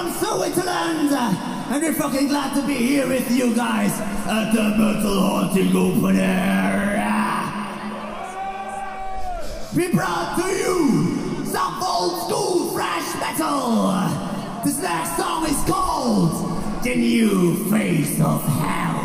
from Switzerland, and we're fucking glad to be here with you guys at the Metal Hunting Open Air. We brought to you some old school fresh metal. This next song is called The New Face of Hell.